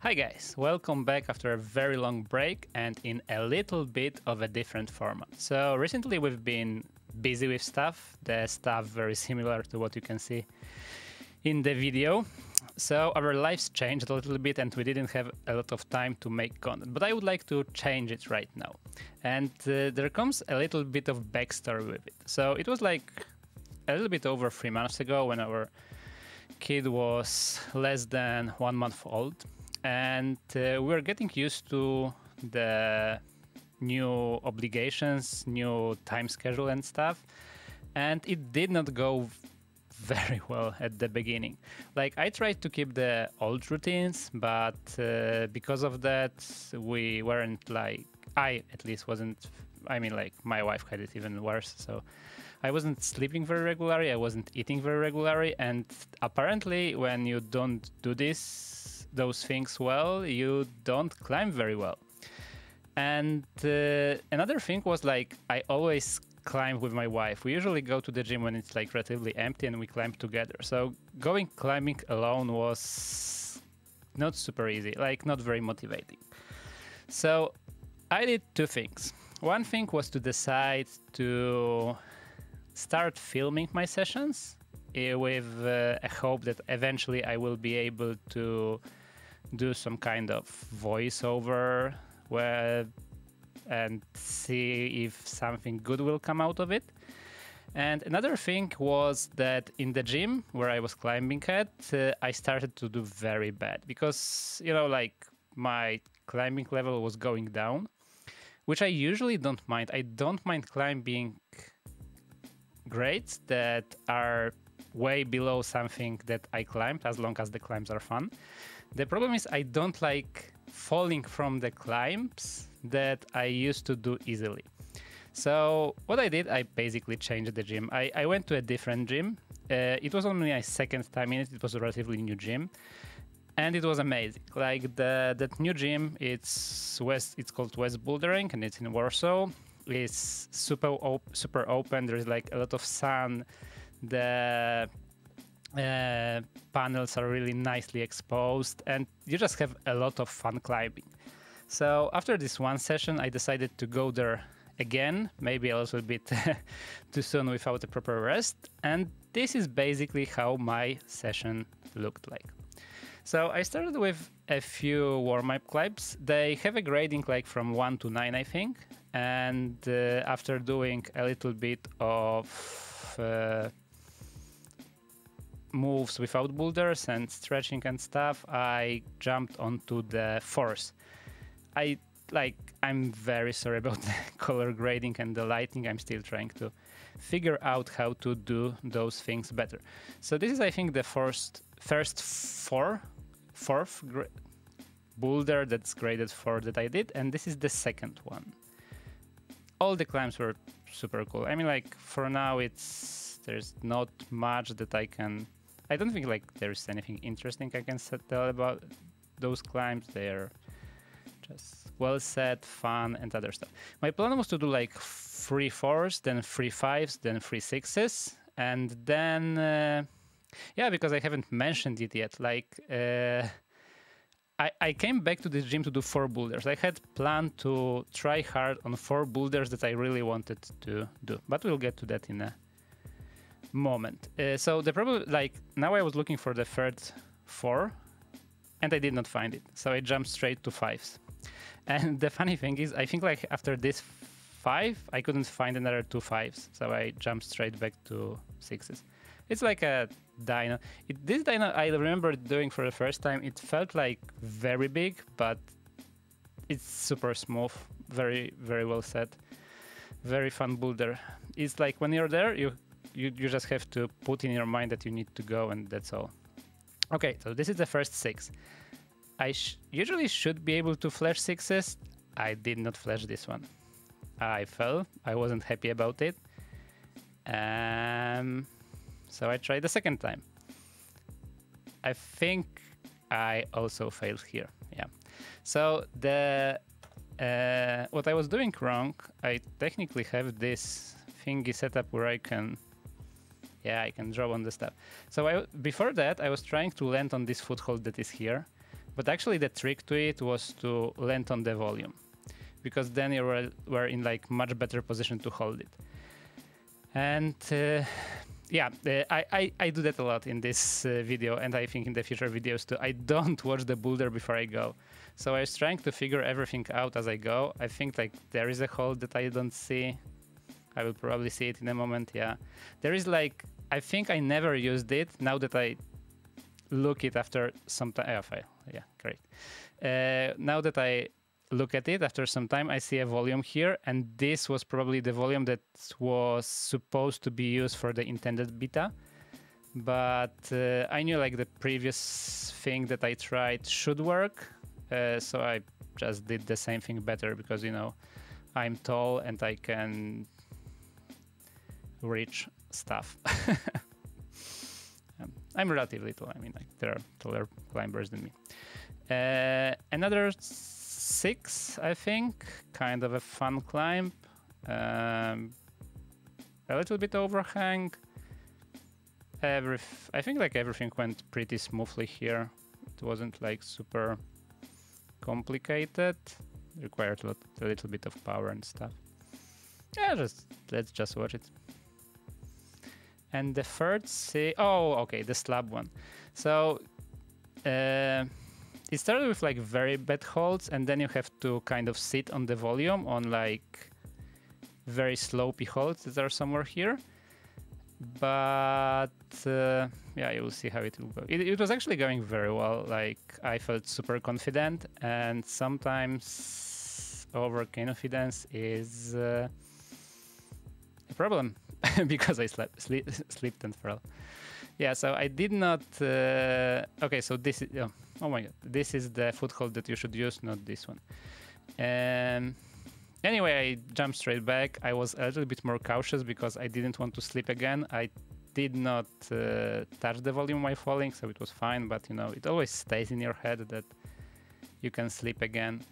Hi guys, welcome back after a very long break and in a little bit of a different format. So recently we've been busy with stuff, the stuff very similar to what you can see in the video. So our lives changed a little bit and we didn't have a lot of time to make content, but I would like to change it right now. And uh, there comes a little bit of backstory with it. So it was like a little bit over three months ago when our kid was less than one month old and uh, we're getting used to the new obligations, new time schedule and stuff. And it did not go very well at the beginning. Like I tried to keep the old routines, but uh, because of that, we weren't like I at least wasn't. I mean, like my wife had it even worse. So I wasn't sleeping very regularly. I wasn't eating very regularly, and apparently, when you don't do this those things well, you don't climb very well. And uh, another thing was like I always climb with my wife. We usually go to the gym when it's like relatively empty and we climb together. So going climbing alone was not super easy, like not very motivating. So I did two things. One thing was to decide to start filming my sessions uh, with uh, a hope that eventually I will be able to do some kind of voiceover and see if something good will come out of it. And another thing was that in the gym where I was climbing at, uh, I started to do very bad because, you know, like my climbing level was going down, which I usually don't mind. I don't mind climbing grades that are way below something that I climbed as long as the climbs are fun. The problem is I don't like falling from the climbs that I used to do easily. So what I did, I basically changed the gym. I, I went to a different gym. Uh, it was only my second time in it. It was a relatively new gym, and it was amazing. Like the that new gym, it's west. It's called West Bouldering, and it's in Warsaw. It's super op- super open. There's like a lot of sun. The uh, panels are really nicely exposed, and you just have a lot of fun climbing. So after this one session, I decided to go there again, maybe a little bit too soon without a proper rest. And this is basically how my session looked like. So I started with a few warm-up climbs. They have a grading like from 1 to 9, I think. And uh, after doing a little bit of uh, moves without boulders and stretching and stuff, I jumped onto the force. I like I'm very sorry about the color grading and the lighting. I'm still trying to figure out how to do those things better. So this is I think the first first four fourth boulder that's graded for that I did and this is the second one. All the climbs were super cool. I mean like for now it's there's not much that I can I don't think like there's anything interesting I can tell about those climbs. They're just well set, fun, and other stuff. My plan was to do like three fours, then three fives, then three sixes, and then uh, yeah, because I haven't mentioned it yet. Like uh, I I came back to this gym to do four boulders. I had planned to try hard on four boulders that I really wanted to do, but we'll get to that in a moment. Uh, so the problem, like now, I was looking for the third four, and I did not find it. So I jumped straight to fives. And the funny thing is, I think like after this five, I couldn't find another two fives, so I jumped straight back to sixes. It's like a dyno. It, this dyno, I remember doing for the first time. It felt like very big, but it's super smooth, very very well set, very fun boulder. It's like when you're there, you you, you just have to put in your mind that you need to go and that's all. Okay, so this is the first six. I sh- usually should be able to flash sixes. I did not flash this one. I fell. I wasn't happy about it. Um, so I tried the second time. I think I also failed here. Yeah. So the uh, what I was doing wrong, I technically have this thingy set up where I can yeah, I can draw on the stuff. So I, before that, I was trying to land on this foothold that is here, But actually, the trick to it was to land on the volume, because then you were, were in like much better position to hold it. And uh, yeah, uh, I, I, I do that a lot in this uh, video, and I think in the future videos too. I don't watch the boulder before I go. So I was trying to figure everything out as I go. I think like there is a hole that I don't see. I will probably see it in a moment. Yeah, there is like I think I never used it. Now that I look it after some time, oh. Yeah, great. Uh, now that I look at it after some time, I see a volume here, and this was probably the volume that was supposed to be used for the intended beta. But uh, I knew like the previous thing that I tried should work, uh, so I just did the same thing better because you know I'm tall and I can reach stuff. um, I'm relatively tall. I mean, like there are taller climbers than me. Uh, another six, I think, kind of a fun climb. Um, a little bit overhang. Every, I think like everything went pretty smoothly here. It wasn't like super complicated. Required a, lot, a little bit of power and stuff. Yeah, just let's just watch it. And the third say, oh, okay, the slab one. So uh, it started with like very bad holds, and then you have to kind of sit on the volume on like very slopey holds that are somewhere here. But uh, yeah, you will see how it will go. It, it was actually going very well. Like I felt super confident, and sometimes overconfidence is uh, problem. because I slept, sleep, slept and fell. Yeah, so I did not. Uh, okay, so this is. Oh, oh, my god, this is the foothold that you should use, not this one. Um, anyway, I jumped straight back. I was a little bit more cautious because I didn't want to sleep again. I did not uh, touch the volume while falling, so it was fine. But you know, it always stays in your head that you can sleep again.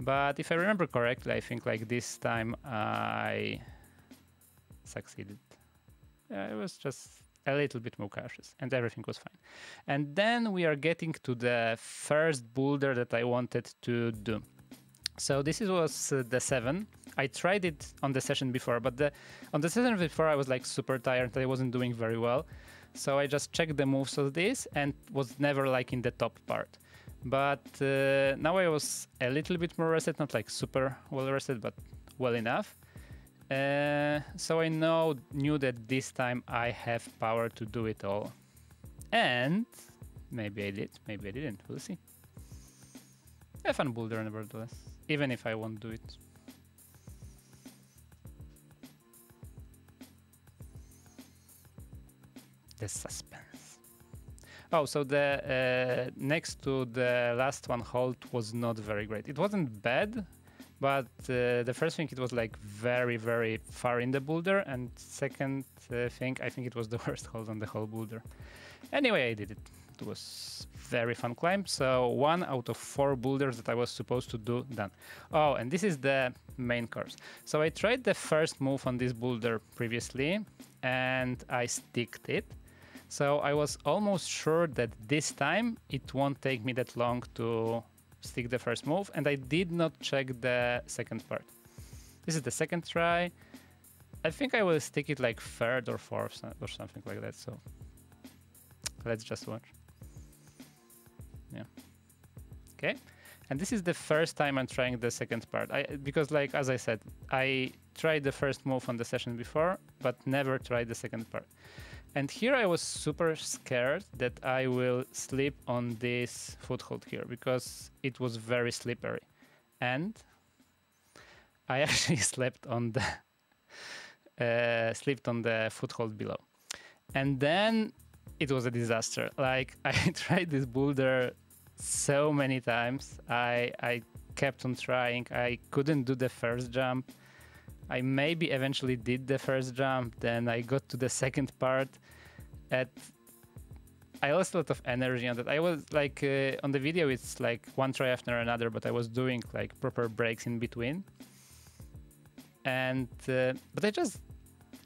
But if I remember correctly, I think like this time I succeeded. Uh, it was just a little bit more cautious and everything was fine. And then we are getting to the first boulder that I wanted to do. So this was uh, the seven. I tried it on the session before, but the on the session before I was like super tired. I wasn't doing very well. So I just checked the moves of this and was never like in the top part. But uh, now I was a little bit more rested, not like super well rested, but well enough. Uh, so I know knew that this time I have power to do it all. And maybe I did, maybe I didn't. We'll see. A fun boulder nevertheless, even if I won't do it. The suspense. Oh, so the uh, next to the last one hold was not very great. It wasn't bad, but uh, the first thing, it was like very, very far in the boulder. And second uh, thing, I think it was the worst hold on the whole boulder. Anyway, I did it. It was very fun climb. So one out of four boulders that I was supposed to do done. Oh, and this is the main course. So I tried the first move on this boulder previously and I sticked it. So I was almost sure that this time it won't take me that long to stick the first move, and I did not check the second part. This is the second try. I think I will stick it like third or fourth or something like that, so let's just watch. Yeah. Okay. And this is the first time I'm trying the second part. I because like as I said, I tried the first move on the session before, but never tried the second part. And here I was super scared that I will slip on this foothold here because it was very slippery. And I actually slept on the uh, slipped on the foothold below. And then it was a disaster. Like I tried this boulder so many times. I I kept on trying. I couldn't do the first jump. I maybe eventually did the first jump, then I got to the second part. At I lost a lot of energy on that. I was like uh, on the video, it's like one try after another, but I was doing like proper breaks in between, and uh, but I just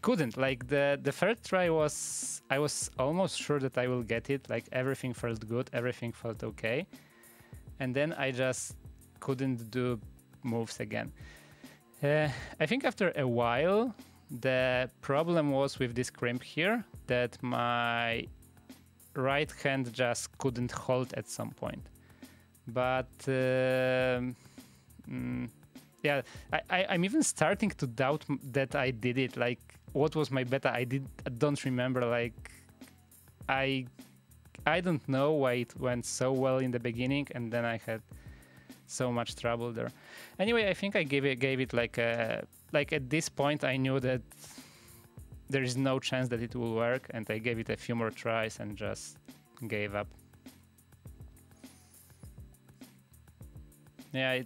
couldn't. Like the the third try was, I was almost sure that I will get it. Like everything felt good, everything felt okay, and then I just couldn't do moves again. Uh, I think after a while, the problem was with this crimp here that my right hand just couldn't hold at some point. But uh, mm, yeah, I, am even starting to doubt that I did it. Like, what was my beta? I did. I don't remember. Like, I I don't know why it went so well in the beginning, and then I had so much trouble there. Anyway, I think I gave it gave it like a like at this point I knew that there is no chance that it will work, and I gave it a few more tries and just gave up. Yeah,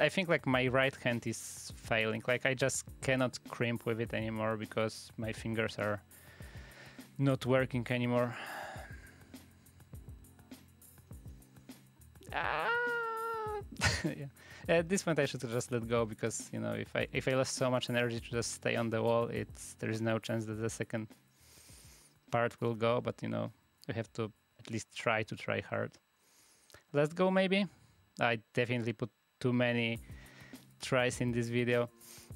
I think like my right hand is failing. Like I just cannot crimp with it anymore because my fingers are not working anymore. Ah! yeah. At this point, I should just let go because you know if I if I lost so much energy to just stay on the wall, it's there is no chance that the second part will go. But you know we have to at least try to try hard. Let's go maybe. I definitely put too many tries in this video.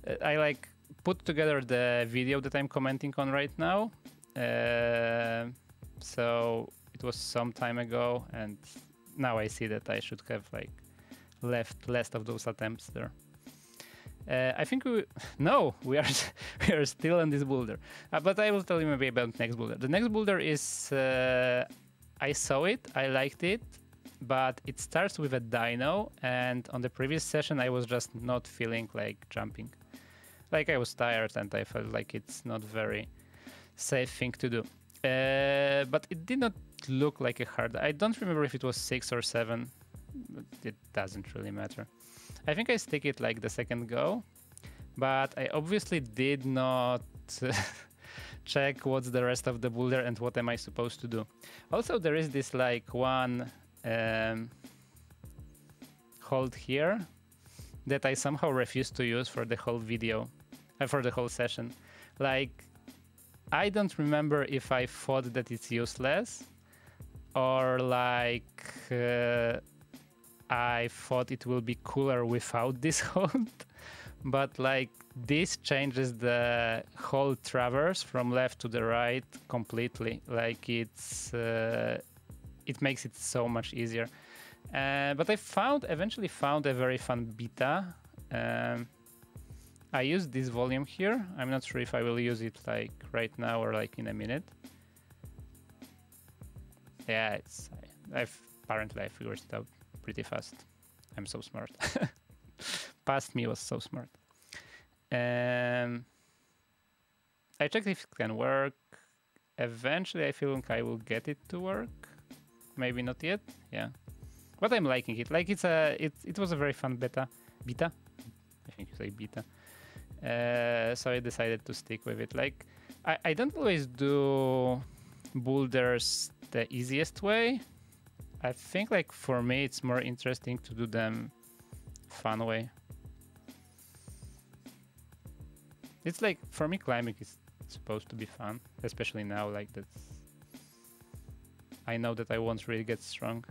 Uh, I like put together the video that I'm commenting on right now. Uh, so it was some time ago, and now I see that I should have like left last of those attempts there. Uh, I think we no, we are we are still on this boulder, uh, but I will tell you maybe about next boulder. The next boulder is uh, I saw it, I liked it, but it starts with a dyno, and on the previous session I was just not feeling like jumping, like I was tired and I felt like it's not very safe thing to do. Uh, but it did not look like a hard. I don't remember if it was six or seven it doesn't really matter. I think I stick it like the second go, but I obviously did not check what's the rest of the boulder and what am I supposed to do. Also, there is this like one um, hold here that I somehow refused to use for the whole video, uh, for the whole session. Like, I don't remember if I thought that it's useless or like uh, I thought it will be cooler without this hold, but like this changes the whole traverse from left to the right completely. Like it's uh, it makes it so much easier. Uh, but I found eventually found a very fun beta. Um, I use this volume here. I'm not sure if I will use it like right now or like in a minute. Yeah, it's I've apparently I figured it out pretty fast. I'm so smart. Past me was so smart. Um, I checked if it can work. Eventually, I feel like I will get it to work. Maybe not yet. Yeah, but I'm liking it. Like it's a it it was a very fun beta. Beta, I think you say beta. Uh, so I decided to stick with it. Like I, I don't always do boulders the easiest way. I think like for me it's more interesting to do them fun way. It's like for me climbing is supposed to be fun, especially now like that. I know that I won't really get strong.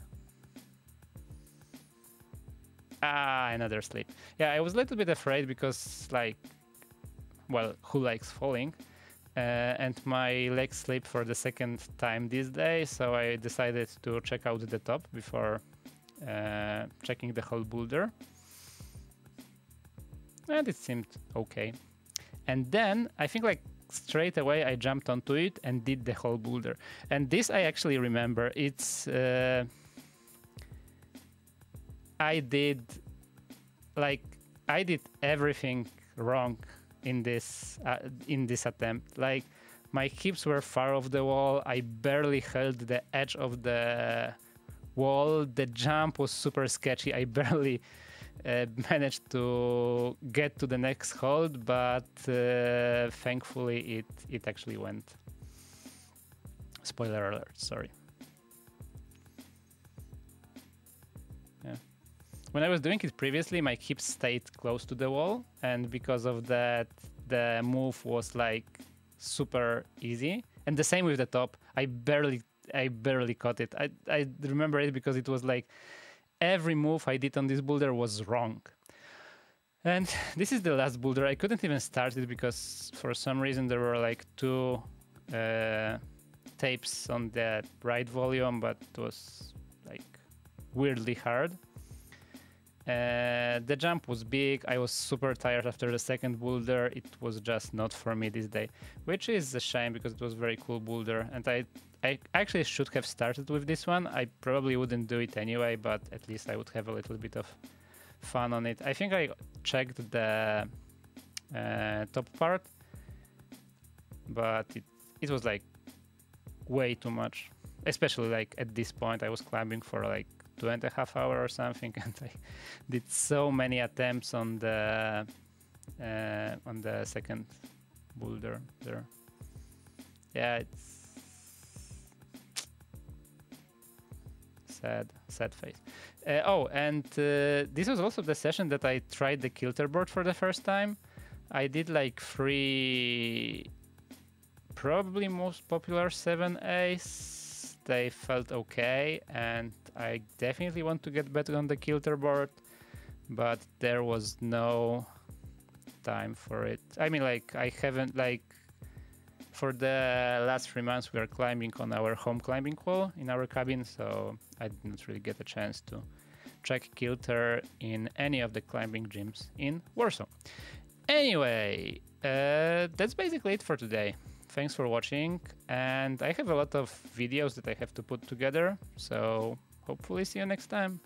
Ah, another slip. Yeah, I was a little bit afraid because like, well, who likes falling? Uh, and my leg slipped for the second time this day, so I decided to check out the top before uh, checking the whole boulder. And it seemed okay. And then I think like straight away I jumped onto it and did the whole boulder. And this I actually remember. It's uh, I did like I did everything wrong in this uh, in this attempt. Like my hips were far off the wall. I barely held the edge of the wall. The jump was super sketchy. I barely uh, managed to get to the next hold, but uh, thankfully it it actually went. Spoiler alert! Sorry. When I was doing it previously, my hips stayed close to the wall, and because of that, the move was like super easy. And the same with the top. I barely, I barely caught it. I, I remember it because it was like, every move I did on this boulder was wrong. And this is the last boulder. I couldn't even start it because for some reason there were like two uh, tapes on the right volume, but it was like weirdly hard. Uh, the jump was big. I was super tired after the second boulder. It was just not for me this day, which is a shame because it was very cool boulder. And I, I actually should have started with this one. I probably wouldn't do it anyway, but at least I would have a little bit of fun on it. I think I checked the uh, top part, but it it was like way too much. Especially like at this point, I was climbing for like two and a half hour or something, and I did so many attempts on the uh, on the second boulder there. Yeah, it's sad, sad face. Uh, oh, and uh, this was also the session that I tried the kilter board for the first time. I did like three, probably most popular 7As. They felt okay, and I definitely want to get better on the kilter board, but there was no time for it. I mean, like, I haven't, like, for the last three months, we are climbing on our home climbing wall in our cabin, so I didn't really get a chance to track kilter in any of the climbing gyms in Warsaw. Anyway, uh, that's basically it for today. Thanks for watching, and I have a lot of videos that I have to put together, so hopefully see you next time.